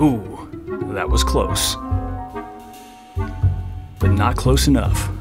Ooh, that was close. But not close enough.